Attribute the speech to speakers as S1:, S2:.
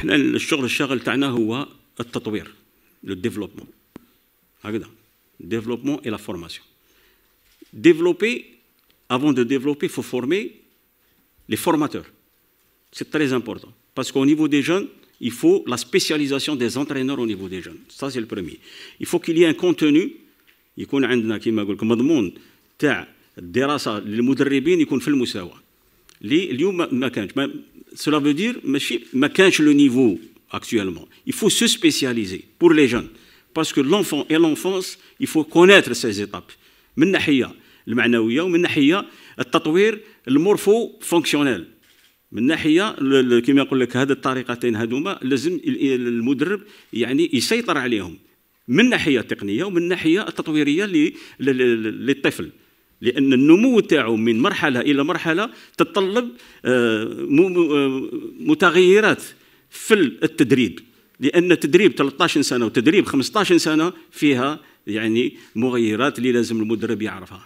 S1: احنا الشغل الشاغل تاعنا هو التطوير لو ديفلوبمون هكذا ديفلوبمون اي لا فورماسيون ديفلوبي avant de développer, il faut former les formateurs. C'est très important. Parce qu'au niveau des jeunes, il faut la spécialisation des entraîneurs au niveau des jeunes. Ça, c'est le premier. Il faut qu'il y ait un contenu يكون عندنا كما نقول لك مضمون تاع الدراسه للمدربين يكون في المستوى اللي اليوم ما كانش cela veut dire ما كانش le niveau actuellement il faut se spécialiser pour les jeunes parce que l'enfant et l'enfance il faut connaître ces étapes من الناحيه المعنويه ومن ناحيه التطوير ال morpho-fonctionnel من ناحيه كما يقول لك هذه الطريقتين هذوما لازم المدرب يعني يسيطر عليهم من ناحيه تقنيه ومن ناحيه التطويريه للطفل لأن النمو تاعو من مرحلة إلى مرحلة تتطلب آه، آه، متغيرات في التدريب. لأن تدريب 13 سنة وتدريب 15 سنة فيها يعني مغيرات اللي لازم المدرب يعرفها.